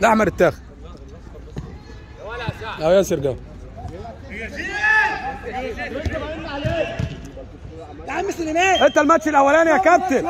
الاحمر أحمد اتاخد اهو ياسر جاب يا عم سليمان. أنت الماتش الأولاني يا كابتن.